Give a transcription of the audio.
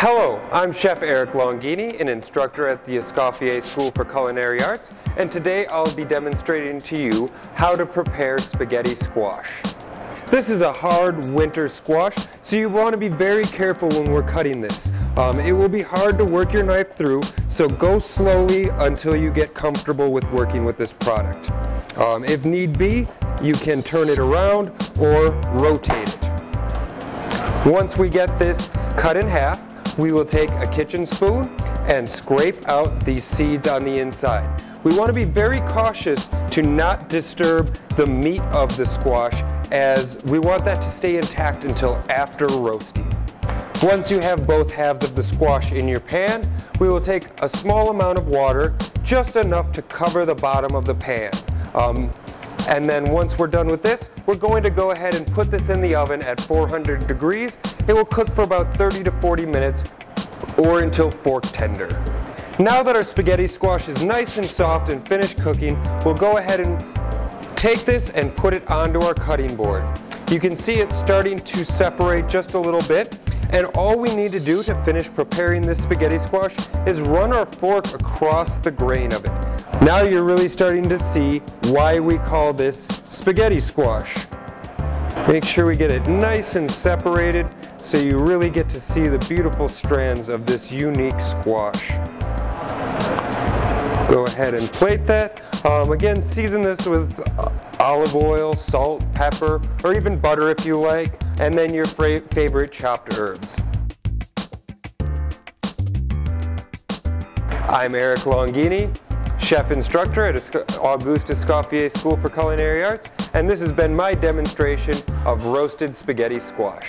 Hello, I'm Chef Eric Longini, an instructor at the Escoffier School for Culinary Arts, and today I'll be demonstrating to you how to prepare spaghetti squash. This is a hard winter squash, so you want to be very careful when we're cutting this. Um, it will be hard to work your knife through, so go slowly until you get comfortable with working with this product. Um, if need be, you can turn it around or rotate it. Once we get this cut in half, we will take a kitchen spoon and scrape out these seeds on the inside. We want to be very cautious to not disturb the meat of the squash as we want that to stay intact until after roasting. Once you have both halves of the squash in your pan, we will take a small amount of water, just enough to cover the bottom of the pan. Um, and then once we're done with this, we're going to go ahead and put this in the oven at 400 degrees. It will cook for about 30 to 40 minutes or until fork tender. Now that our spaghetti squash is nice and soft and finished cooking, we'll go ahead and take this and put it onto our cutting board. You can see it's starting to separate just a little bit. And all we need to do to finish preparing this spaghetti squash is run our fork across the grain of it. Now you're really starting to see why we call this spaghetti squash. Make sure we get it nice and separated so you really get to see the beautiful strands of this unique squash. Go ahead and plate that. Um, again, season this with olive oil, salt, pepper, or even butter if you like, and then your favorite chopped herbs. I'm Eric Longini, chef instructor at Auguste Escoffier School for Culinary Arts, and this has been my demonstration of roasted spaghetti squash.